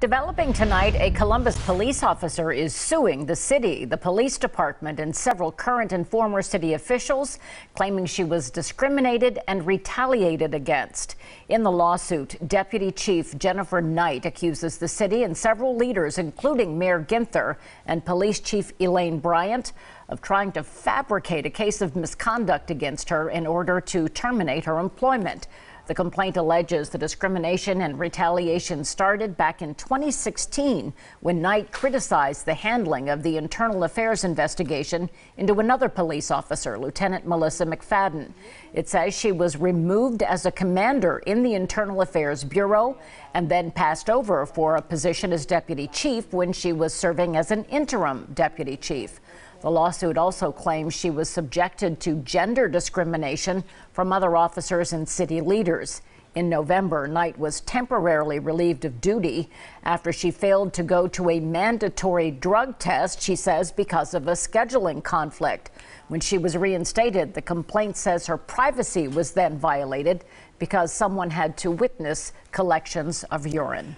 Developing tonight, a Columbus police officer is suing the city, the police department, and several current and former city officials, claiming she was discriminated and retaliated against. In the lawsuit, Deputy Chief Jennifer Knight accuses the city and several leaders, including Mayor Ginther and Police Chief Elaine Bryant, of trying to fabricate a case of misconduct against her in order to terminate her employment. The complaint alleges the discrimination and retaliation started back in 2016 when Knight criticized the handling of the internal affairs investigation into another police officer, Lieutenant Melissa McFadden. It says she was removed as a commander in the Internal Affairs Bureau and then passed over for a position as deputy chief when she was serving as an interim deputy chief. The lawsuit also claims she was subjected to gender discrimination from other officers and city leaders. In November, Knight was temporarily relieved of duty after she failed to go to a mandatory drug test, she says, because of a scheduling conflict. When she was reinstated, the complaint says her privacy was then violated because someone had to witness collections of urine.